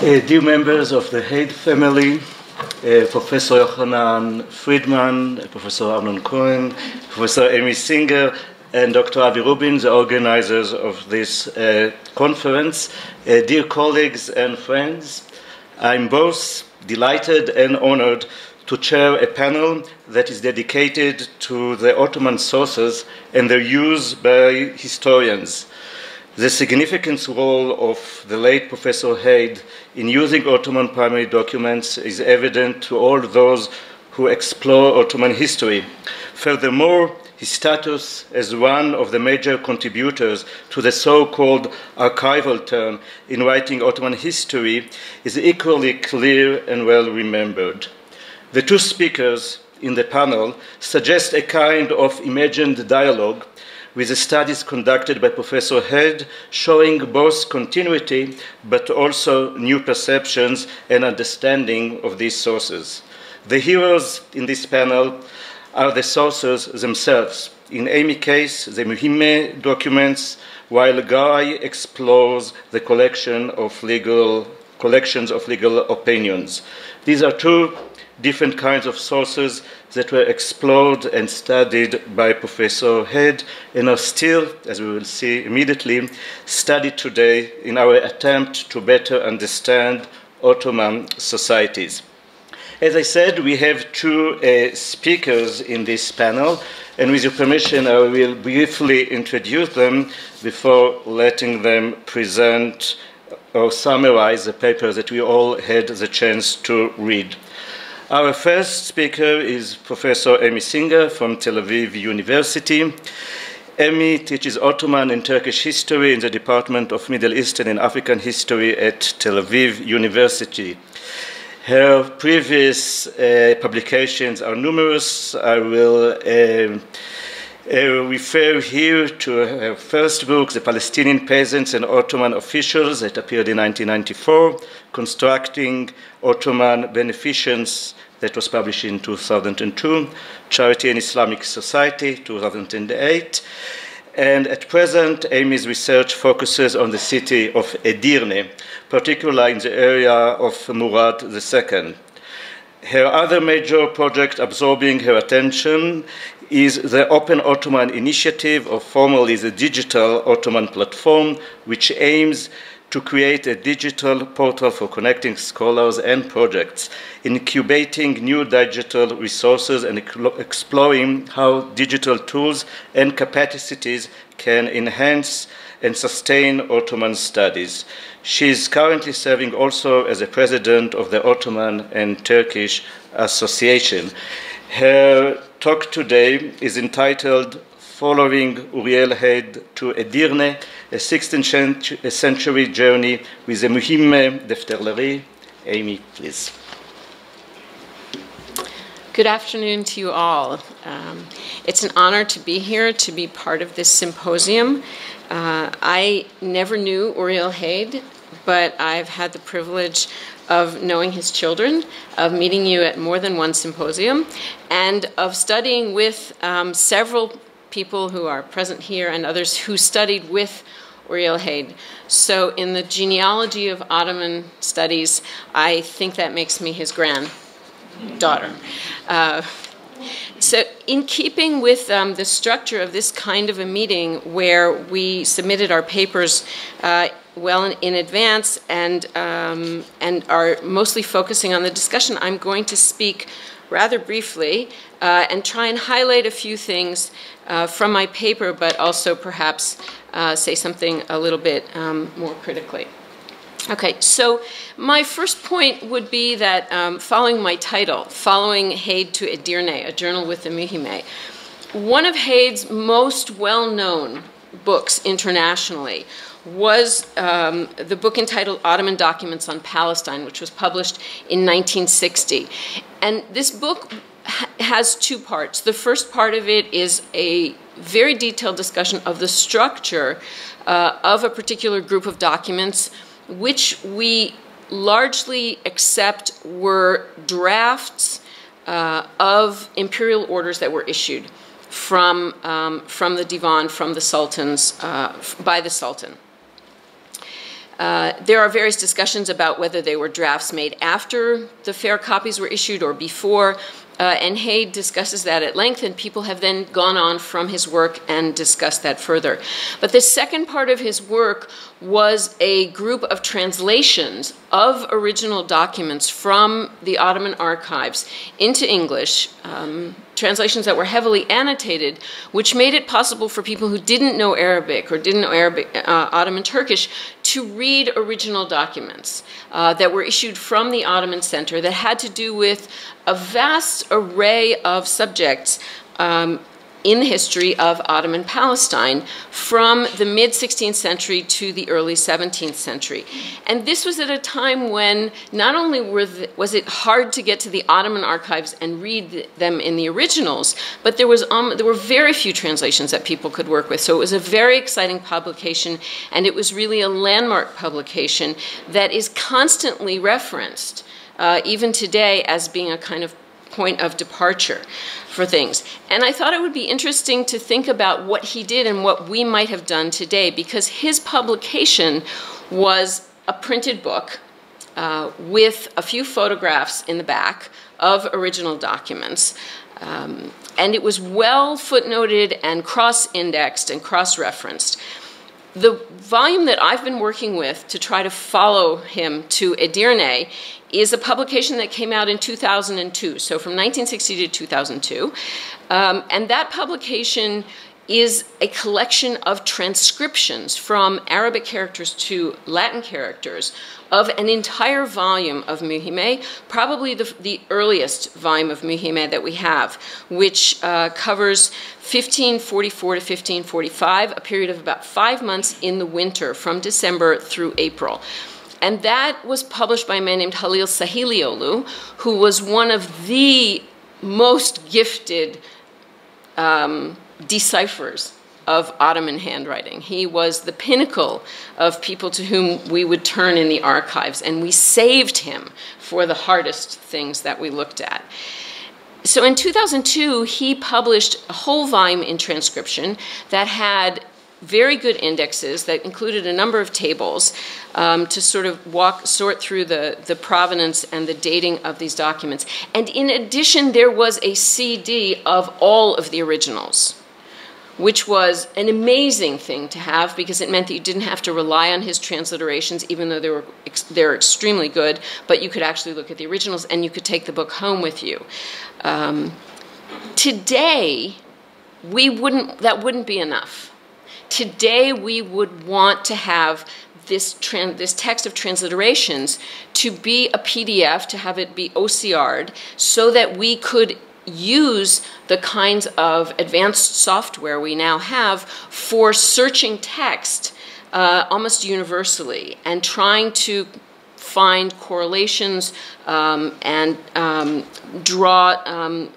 Uh, dear members of the Heyd family, uh, Professor Yohanan Friedmann, Professor Amnon Cohen, Professor Amy Singer, and Dr. Avi Rubin, the organizers of this uh, conference, uh, dear colleagues and friends, I'm both delighted and honored to chair a panel that is dedicated to the Ottoman sources and their use by historians. The significant role of the late Professor Heyd in using Ottoman primary documents is evident to all those who explore Ottoman history. Furthermore, his status as one of the major contributors to the so called archival turn in writing Ottoman history is equally clear and well remembered. The two speakers in the panel suggest a kind of imagined dialogue with the studies conducted by Professor Heyd showing both continuity but also new perceptions and understanding of these sources. The heroes in this panel are the sources themselves. In Amy case, the Muhimme documents, while Guy explores the collection of legal collections of legal opinions. These are two different kinds of sources that were explored and studied by Professor Heyd and are still, as we will see immediately, studied today in our attempt to better understand Ottoman societies. As I said, we have two uh, speakers in this panel, and with your permission, I will briefly introduce them before letting them present or summarize the paper that we all had the chance to read. Our first speaker is Professor Amy Singer from Tel Aviv University. Amy teaches Ottoman and Turkish history in the Department of Middle Eastern and African History at Tel Aviv University. Her previous uh, publications are numerous. I will uh, uh, refer here to her first book, The Palestinian Peasants and Ottoman Officials, that appeared in 1994, Constructing Ottoman Beneficence, that was published in 2002, Charity and Islamic Society, 2008. And at present, Amy's research focuses on the city of Edirne, particularly in the area of Murad II. Her other major project absorbing her attention is the Open Ottoman Initiative, or formerly the Digital Ottoman Platform, which aims to create a digital portal for connecting scholars and projects, incubating new digital resources and exploring how digital tools and capacities can enhance and sustain Ottoman studies. She is currently serving also as a president of the Ottoman and Turkish Association. Her talk today is entitled Following Uriel Heyd to Edirne, a 16th century journey with the Muhimme Defterleri. Amy, please. Good afternoon to you all. Um, it's an honor to be here to be part of this symposium. Uh, I never knew Uriel Heyd, but I've had the privilege of knowing his children, of meeting you at more than one symposium, and of studying with um, several people who are present here and others who studied with Uriel Heyd. So in the genealogy of Ottoman studies, I think that makes me his granddaughter. Uh, so in keeping with um, the structure of this kind of a meeting where we submitted our papers uh, well in, in, advance and, um, and are mostly focusing on the discussion, I'm going to speak rather briefly uh, and try and highlight a few things uh, from my paper, but also perhaps uh, say something a little bit um, more critically. Okay, so my first point would be that um, following my title, Following Heyd to Edirne, a journal with the Muhimme, one of Heyd's most well-known books internationally was um, the book entitled Ottoman Documents on Palestine, which was published in 1960. And this book has two parts. The first part of it is a very detailed discussion of the structure uh, of a particular group of documents, which we largely accept were drafts uh, of imperial orders that were issued from, um, from the divan, from the sultans, uh, by the sultan. Uh, there are various discussions about whether they were drafts made after the fair copies were issued or before. Uh, and Heyd discusses that at length, and people have then gone on from his work and discussed that further. But the second part of his work was a group of translations of original documents from the Ottoman archives into English, um, translations that were heavily annotated, which made it possible for people who didn't know Arabic or didn't know Arabic, uh, Ottoman Turkish to read original documents uh, that were issued from the Ottoman Center that had to do with a vast array of subjects um, in the history of Ottoman Palestine from the mid 16th century to the early 17th century. And this was at a time when not only the, was it hard to get to the Ottoman archives and read them in the originals, but there, was, um, there were very few translations that people could work with. So it was a very exciting publication, and it was really a landmark publication that is constantly referenced. Uh, even today, as being a kind of point of departure for things. And I thought it would be interesting to think about what he did and what we might have done today because his publication was a printed book uh, with a few photographs in the back of original documents. Um, and it was well footnoted and cross indexed and cross referenced. The volume that I've been working with to try to follow him to Edirne is a publication that came out in 2002, so from 1960 to 2002. Um, and that publication is a collection of transcriptions from Arabic characters to Latin characters of an entire volume of Muhimme, probably the, the earliest volume of Muhimme that we have, which uh, covers 1544 to 1545, a period of about five months in the winter from December through April. And that was published by a man named Halil Sahillioğlu, who was one of the most gifted um, decipherers of Ottoman handwriting. He was the pinnacle of people to whom we would turn in the archives, and we saved him for the hardest things that we looked at. So in 2002, he published a whole volume in transcription that had very good indexes that included a number of tables um, to sort of walk, sort through the, the provenance and the dating of these documents. And in addition, there was a CD of all of the originals, which was an amazing thing to have because it meant that you didn't have to rely on his transliterations, even though they were they're extremely good. But you could actually look at the originals and you could take the book home with you. Um, today, we wouldn't that wouldn't be enough Today, we would want to have this, this text of transliterations to be a PDF, to have it be OCR'd, so that we could use the kinds of advanced software we now have for searching text uh, almost universally and trying to find correlations um, and um, draw um,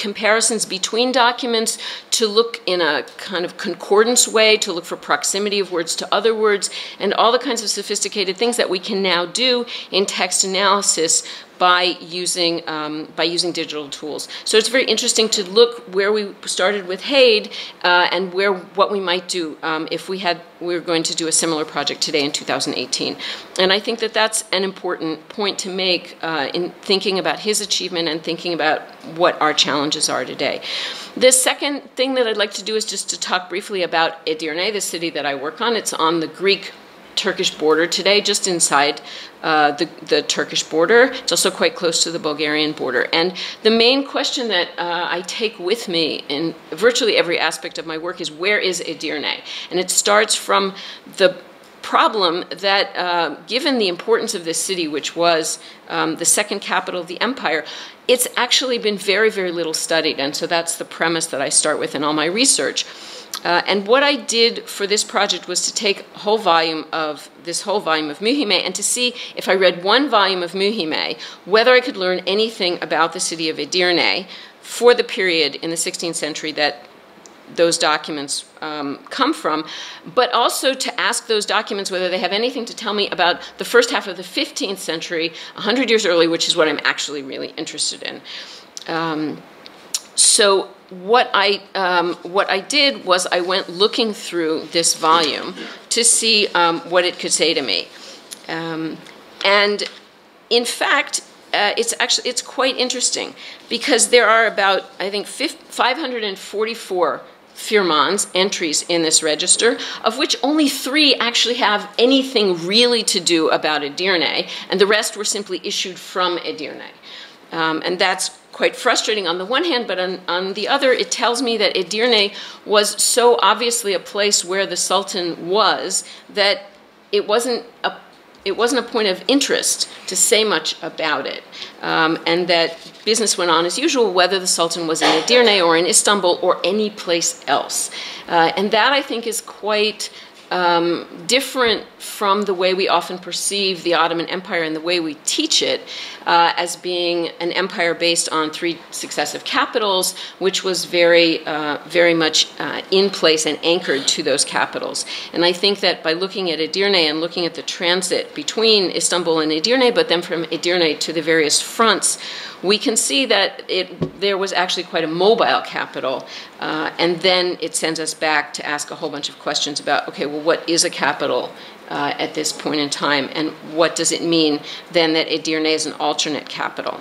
comparisons between documents, to look in a kind of concordance way, to look for proximity of words to other words, and all the kinds of sophisticated things that we can now do in text analysis by using um, by using digital tools. So it's very interesting to look where we started with Heyd uh, and where what we might do um, if we had we were going to do a similar project today in 2018. And I think that that's an important point to make uh, in thinking about his achievement and thinking about what our challenges are today. The second thing that I'd like to do is just to talk briefly about Edirne, the city that I work on. It's on the Greek Turkish border today, just inside uh, the, the, Turkish border. It's also quite close to the Bulgarian border. And the main question that uh, I take with me in virtually every aspect of my work is where is Edirne? And it starts from the problem that, uh, given the importance of this city, which was um, the second capital of the empire, it's actually been very, very little studied. And so that's the premise that I start with in all my research. Uh, and what I did for this project was to take a whole volume of this whole volume of Muhimme and to see if I read one volume of Muhimme, whether I could learn anything about the city of Edirne for the period in the 16th century that those documents um, come from, but also to ask those documents whether they have anything to tell me about the first half of the 15th century, 100 years early, which is what I'm actually really interested in. Um, so what I um, what I did was I went looking through this volume to see um, what it could say to me. Um, and in fact, uh, it's actually it's quite interesting because there are about I think 544 firmans entries in this register, of which only three actually have anything really to do about Edirne, and the rest were simply issued from Edirne. Um, and that's quite frustrating on the one hand, but on, on the other, it tells me that Edirne was so obviously a place where the Sultan was that it wasn't a it wasn't a point of interest to say much about it, um, and that business went on as usual, whether the Sultan was in Edirne or in Istanbul or any place else. Uh, and that, I think, is quite um, different from the way we often perceive the Ottoman Empire and the way we teach it uh, as being an empire based on three successive capitals, which was very, uh, very much uh, in place and anchored to those capitals. And I think that by looking at Edirne and looking at the transit between Istanbul and Edirne, but then from Edirne to the various fronts, we can see that it, there was actually quite a mobile capital. Uh, and then it sends us back to ask a whole bunch of questions about okay, well, what is a capital? Uh, at this point in time, and what does it mean then that a Edirne is an alternate capital?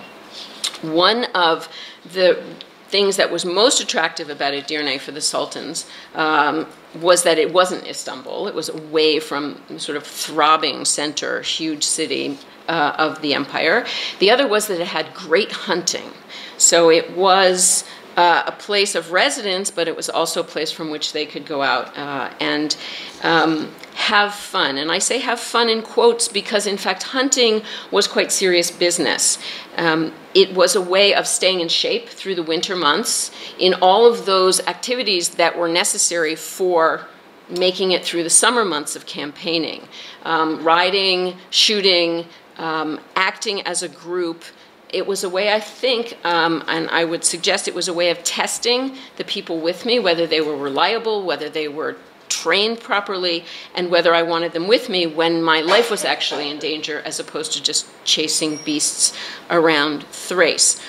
One of the things that was most attractive about Edirne for the sultans um, was that it wasn't Istanbul. It was away from sort of throbbing center, huge city uh, of the empire. The other was that it had great hunting. So it was uh, a place of residence, but it was also a place from which they could go out uh, and um, have fun. And I say have fun in quotes because, in fact, hunting was quite serious business. Um, it was a way of staying in shape through the winter months in all of those activities that were necessary for making it through the summer months of campaigning um, riding, shooting, um, acting as a group. It was a way, I think, um, and I would suggest it was a way of testing the people with me, whether they were reliable, whether they were trained properly, and whether I wanted them with me when my life was actually in danger, as opposed to just chasing beasts around Thrace.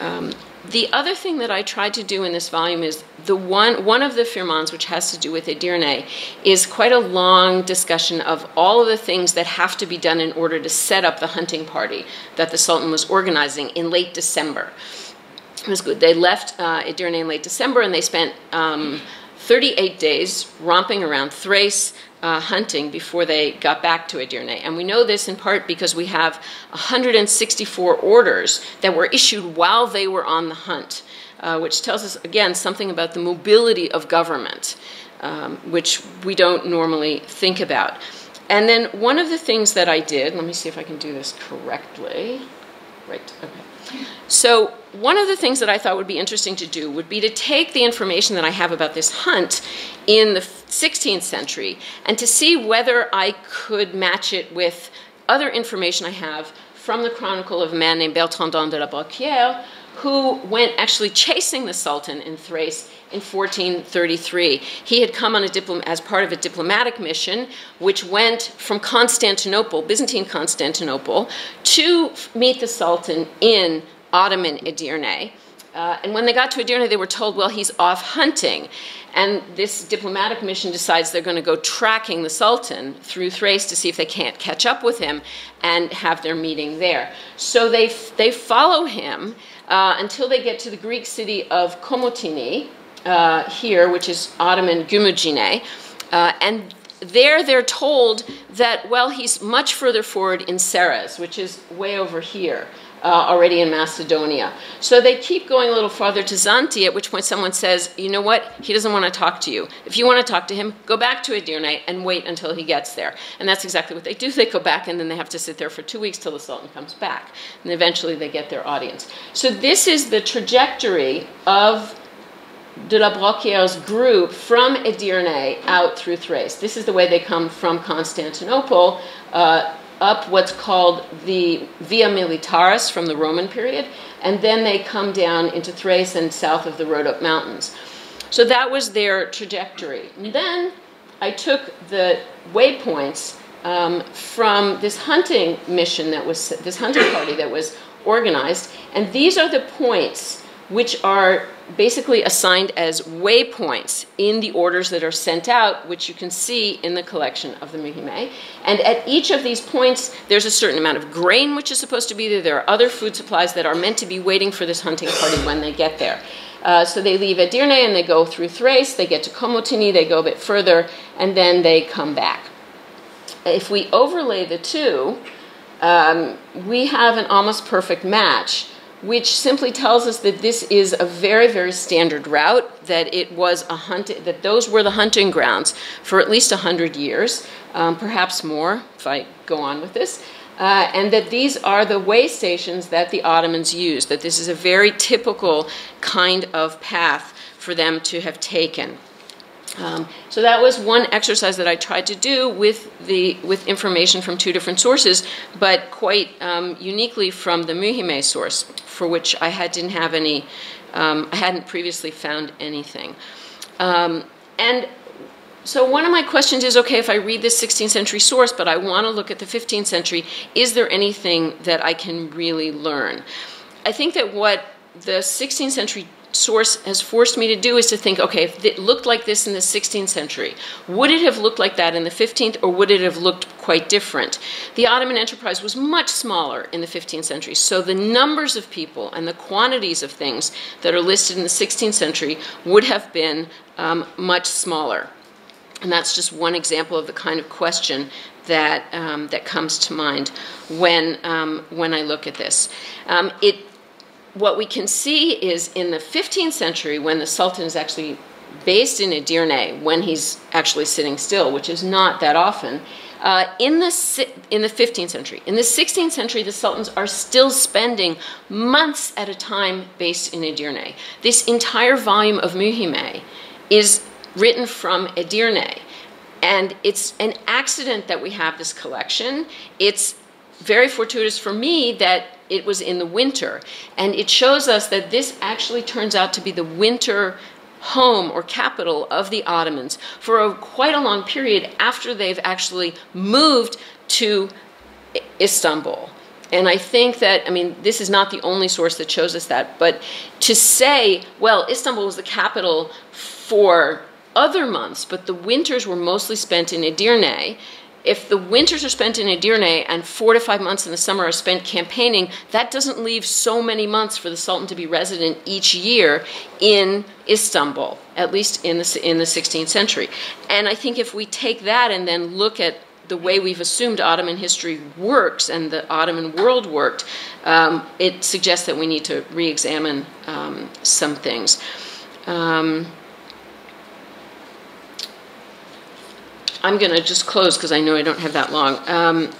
Um, the other thing that I tried to do in this volume is the one one of the firmans, which has to do with Edirne, is quite a long discussion of all of the things that have to be done in order to set up the hunting party that the Sultan was organizing in late December. It was good. They left uh, Edirne in late December, and they spent um, 38 days romping around Thrace, uh, hunting before they got back to Edirne. And we know this in part because we have 164 orders that were issued while they were on the hunt, uh, which tells us, again, something about the mobility of government, um, which we don't normally think about. And then one of the things that I did, let me see if I can do this correctly. Right, okay. So one of the things that I thought would be interesting to do would be to take the information that I have about this hunt in the 16th century and to see whether I could match it with other information I have from the chronicle of a man named Bertrandon de la Brocquière, who went actually chasing the Sultan in Thrace in 1433. He had come on a diplom- as part of a diplomatic mission, which went from Constantinople, Byzantine Constantinople, to meet the Sultan in Ottoman Edirne. Uh, and when they got to Edirne, they were told, well, he's off hunting. And this diplomatic mission decides they're going to go tracking the Sultan through Thrace to see if they can't catch up with him and have their meeting there. So they, they follow him uh, until they get to the Greek city of Komotini, uh, here, which is Ottoman Gümüşhane. Uh, and there they're told that, well, he's much further forward in Serez, which is way over here uh, already in Macedonia. So they keep going a little farther to Zante, at which point someone says, you know what, he doesn't want to talk to you. If you want to talk to him, go back to Edirne and wait until he gets there. And that's exactly what they do. They go back and then they have to sit there for two weeks till the Sultan comes back. And eventually they get their audience. So this is the trajectory of de la Brocquière's group from Edirne out through Thrace. This is the way they come from Constantinople uh, up what's called the Via Militaris from the Roman period, and then they come down into Thrace and south of the Rhodope Mountains. So that was their trajectory. And then I took the waypoints um, from this hunting mission that was, this hunting party that was organized, and these are the points which are basically assigned as waypoints in the orders that are sent out, which you can see in the collection of the Muhimme. And at each of these points, there's a certain amount of grain which is supposed to be there. There are other food supplies that are meant to be waiting for this hunting party when they get there. Uh, so they leave Edirne and they go through Thrace, they get to Komotini, they go a bit further, and then they come back. If we overlay the two, um, we have an almost perfect match which simply tells us that this is a very, very standard route, that it was a hunt, that those were the hunting grounds for at least 100 years, um, perhaps more if I go on with this, uh, and that these are the way stations that the Ottomans used, that this is a very typical kind of path for them to have taken. Um, so that was one exercise that I tried to do with the with information from two different sources, but quite um, uniquely from the Muhimme source, for which I had, didn't have any, um, I hadn't previously found anything. Um, and so one of my questions is, okay, if I read this 16th century source, but I want to look at the 15th century, is there anything that I can really learn? I think that what the 16th century source has forced me to do is to think, okay, if it looked like this in the 16th century, would it have looked like that in the 15th or would it have looked quite different? The Ottoman enterprise was much smaller in the 15th century, so the numbers of people and the quantities of things that are listed in the 16th century would have been um, much smaller. And that's just one example of the kind of question that, um, that comes to mind when, um, when I look at this. Um, it what we can see is in the 15th century, when the Sultan is actually based in Edirne, when he's actually sitting still, which is not that often, uh, in, the, in the 15th century. In the 16th century, the sultans are still spending months at a time based in Edirne. This entire volume of Muhimme is written from Edirne. And it's an accident that we have this collection. It's very fortuitous for me that it was in the winter. And it shows us that this actually turns out to be the winter home or capital of the Ottomans for a, quite a long period after they've actually moved to Istanbul. And I think that, I mean, this is not the only source that shows us that, but to say, well, Istanbul was the capital for other months, but the winters were mostly spent in Edirne, if the winters are spent in Edirne and four to five months in the summer are spent campaigning, that doesn't leave so many months for the Sultan to be resident each year in Istanbul, at least in the, in the 16th century. And I think if we take that and then look at the way we've assumed Ottoman history works and the Ottoman world worked, um, it suggests that we need to re examine um, some things. Um, I'm going to just close because I know I don't have that long. Um,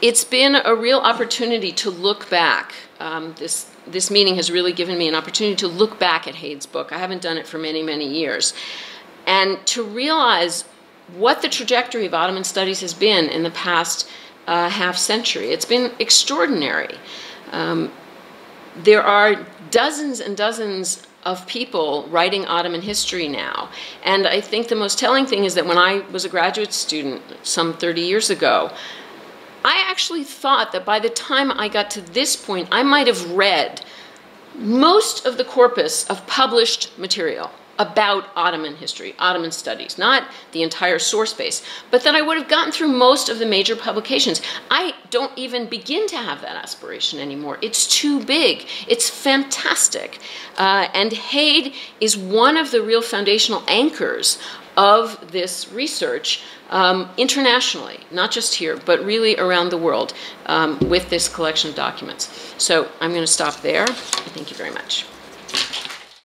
it's been a real opportunity to look back. Um, this this meeting has really given me an opportunity to look back at Heyd's book. I haven't done it for many many years, and to realize what the trajectory of Ottoman studies has been in the past uh, half century. It's been extraordinary. Um, there are dozens and dozens of people writing Ottoman history now. And I think the most telling thing is that when I was a graduate student some 30 years ago, I actually thought that by the time I got to this point, I might have read most of the corpus of published material about Ottoman history, Ottoman studies, not the entire source base, but that I would have gotten through most of the major publications. I don't even begin to have that aspiration anymore. It's too big. It's fantastic. Uh, and Heyd is one of the real foundational anchors of this research um, internationally, not just here, but really around the world um, with this collection of documents. So I'm going to stop there. Thank you very much.